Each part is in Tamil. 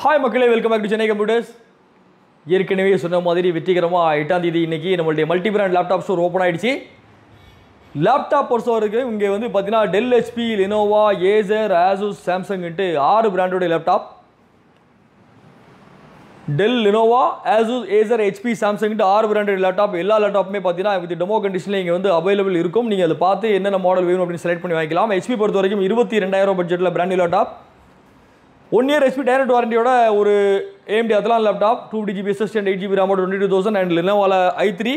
ஹாய் மக்களே welcome back to Chennai computers ஏற்கனவே சொன்ன மாதிரி வெற்றிகரமாக எட்டாம் தேதி இன்றைக்கி நம்மளுடைய multi brand laptop store open ஆயிடுச்சு லேப்டாப் பொறுத்தவரைக்கும் இங்கே வந்து பார்த்தீங்கன்னா Dell HP Lenovo Acer Asus சாம்சங்ன்ட்டு ஆறு பிராண்டோடைய laptop Dell Lenovo Asus Acer HP சாம்சங்ட்டு ஆறு பிராண்டட் லேப்டாப் எல்லா லேப்டாப்புமே பார்த்தீங்கன்னா வித் டெமோ கண்டிஷனில் இங்கே வந்து அவைலபிள் இருக்கும். நீங்கள் அதை பார்த்து என்னென்ன மாடல் வேணும் அப்படின்னு செலக்ட் பண்ணி வாங்கிக்கலாம். ஹெச்பி பொறுத்த வரைக்கும் இருபத்தி ரெண்டாயிரம் பட்ஜெட்டில் brand laptop one year SP direct வாரண்டியோட ஒரு ஏஎம்டி அதெல்லாம் laptop two GB SSD and eight GB ராமோட twenty two thousand and லினோவால I three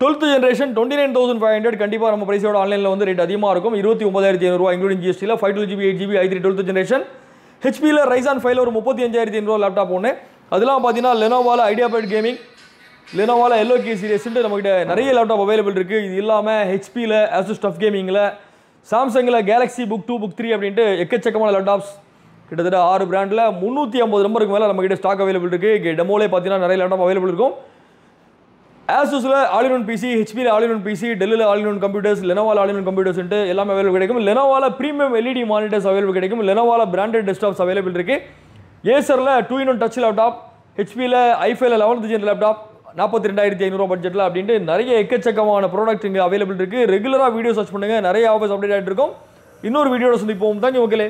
twelfth generation twenty nine thousand five hundred கண்டிப்பாக நம்ம பிரைஸோட ஆன்லைனில் வந்து ரேட் அதிகமாக இருக்கும். இருபத்தி ஒன்பதாயிரத்தி ஐநூறுவா including ஜிஎஸ்டியில் five two GB eight GB I three twelfth generation ஹெச்பியில் Ryzen ஃபைவ்ல ஒரு முப்பத்தி அஞ்சாயிரத்தி ஐநூறுவா லேப்டாப் ஒன்று அதெல்லாம் பார்த்தீங்கன்னா லெனோவால ஐடியா பேட் கேமிங் லெனோவால எல்லோ கே சீரியஸ்ன்ட்டு நம்மகிட்ட நிறைய லேப்டாப் அவைலபிள் இருக்குது இது இல்லாமல் ஹெச்பியில் ஆசு ஆஃப் கேமிங்கில் சாம்சங்கில் Galaxy Book two Book three அப்படின்ட்டு எக்கச்சக்கமான லேப்டாப்ஸ் கிட்டத்தட்ட ஆறு பிராண்டில் முந்நூற்றி ஐம்பது நம்பருக்கு மேலே நம்மக்கிட்ட ஸ்டாக் அவைலபிள் இருக்குது இங்கே டெமோலே பார்த்தீங்கன்னா நிறைய லேப்டாப் அவைலபிள் இருக்கும். ஆசூஸில் ஆலினோன் பிசி ஹெச்பியில் ஆலினோன் பிசி டெல்லியில் ஆலினோன் கம்ப்யூட்டர்ஸ் லெனோவால் ஆலினோன் இன் கம்ப்யூட்டர்ஸ்ன்ட்டு எல்லாமே அவைலபிள் கிடைக்கும். லெனோவால ப்ரீமியம் எல்இடி மானிட்டர்ஸ் அவைலபிள் கிடைக்கும். லெனோவால பிராண்டட் டெஸ்க்டாப்ஸ் அவைலபிள் இருக்குது ஏசரில் two in one touch laptop ஹெச்பியில் ஐஃபைல லெவன்த் ஜென் லேப்டாப் நாற்பத்தி ரெண்டாயிரத்தி ஐநூறுரூவா பட்ஜெட்டில் அப்படின்ட்டு நிறைய எக்கச்சக்கமான ப்ராடக்ட் இங்கே அவைலபிள் இருக்குது ரெகுலராக வீடியோ சர்ச் பண்ணுங்கள் நிறைய ஆஃபர்ஸ் அப்டேட் ஆகிட்டு இருக்கும். இன்னொரு வீடியோட சந்திப்போம். Thank you okay